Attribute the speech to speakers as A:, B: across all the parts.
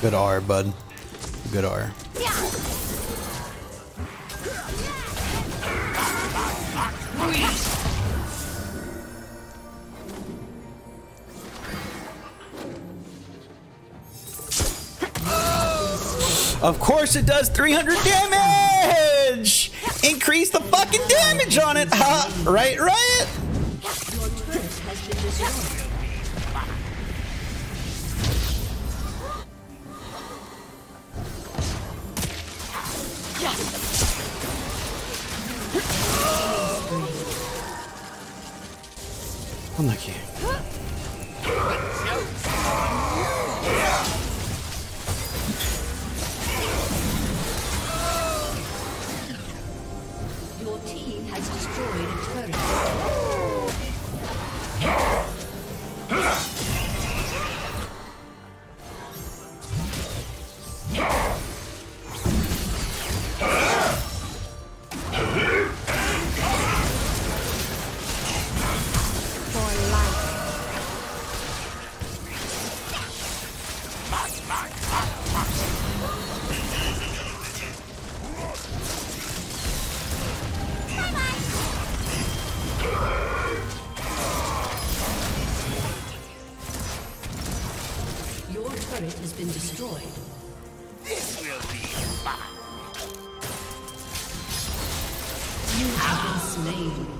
A: Good R, bud. Good R. Of course it does 300 damage! Increase the fucking damage on it, huh? Right, right?
B: Your turret has been destroyed.
C: This will be fun.
B: You have been slain.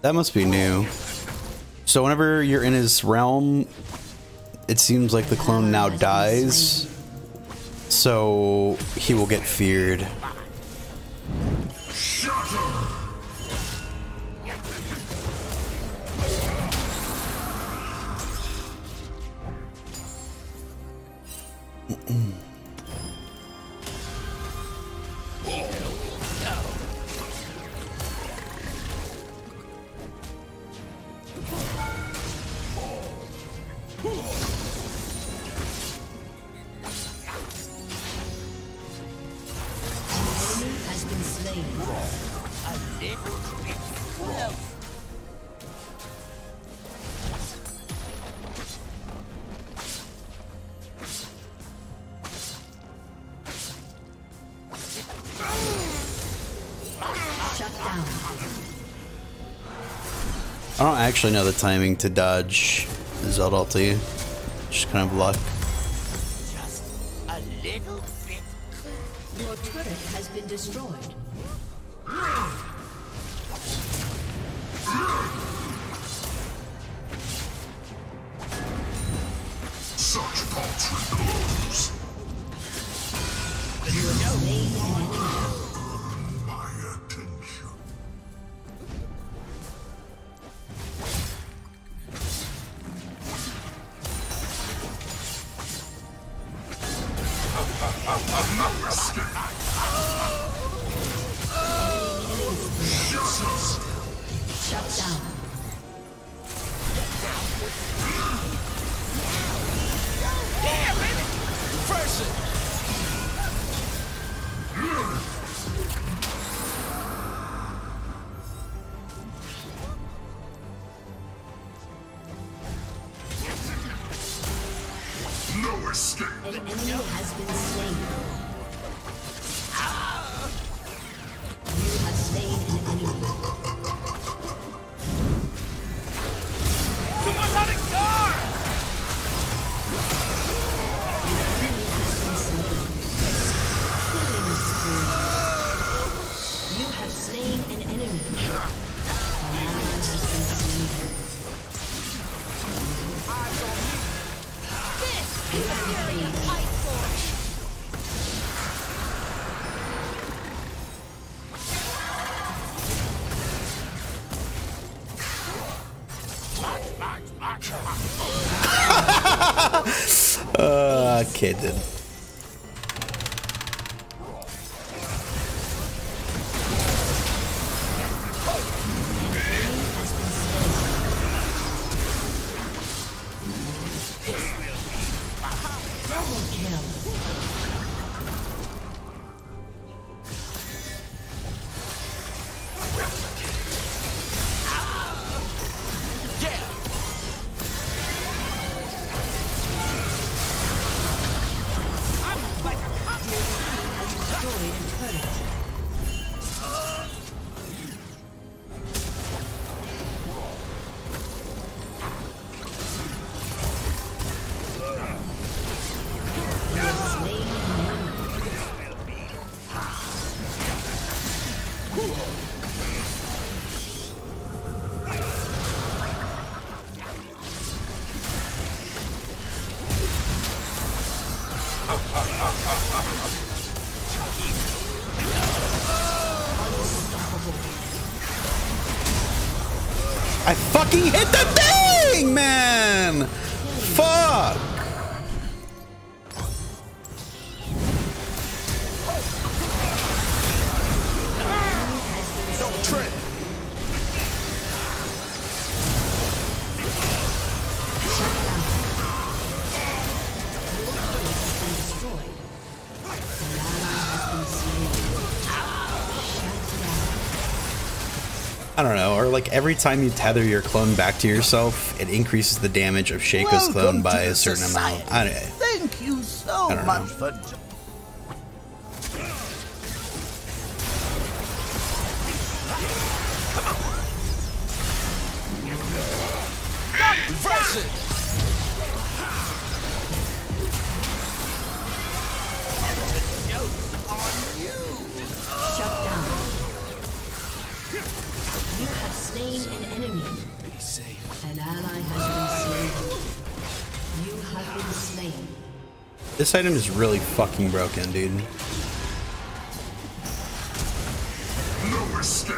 A: That must be new. So whenever you're in his realm, it seems like the clone now dies. So he will get feared. I don't actually know the timing to dodge Zelda ulti. Just kind of luck.
C: Just a little bit.
B: Your turret has been destroyed.
D: Such
B: paltry clothes. My
A: Uh, kid did. I fucking hit the thing, man! Fuck! I don't know, or like every time you tether your clone back to yourself, it increases the damage of Shaco's clone by a certain amount. I don't,
D: Thank you so much
A: know.
D: for.
A: This item is really fucking broken, dude.
B: No escape.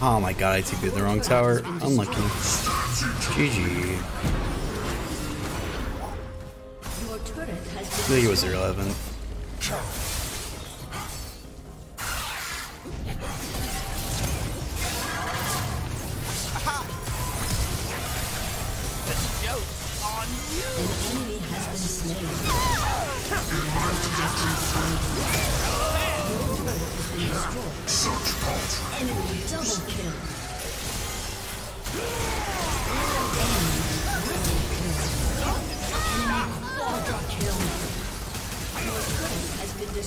A: Oh my god, I TP'd the wrong tower. Unlucky. GG. Think it was irrelevant.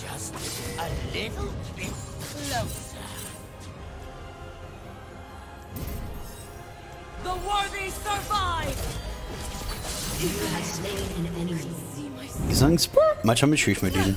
C: Just a little bit closer.
E: The worthy survive!
B: Gesangsport? Manchmal mir diesen.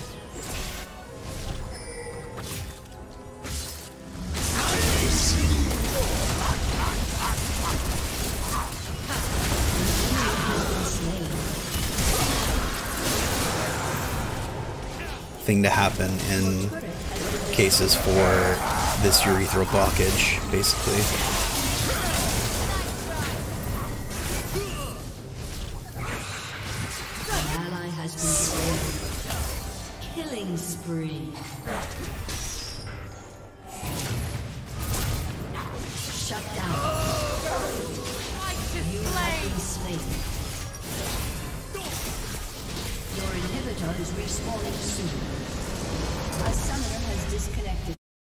A: thing to happen in cases for this urethral blockage, basically.
B: Killing spree.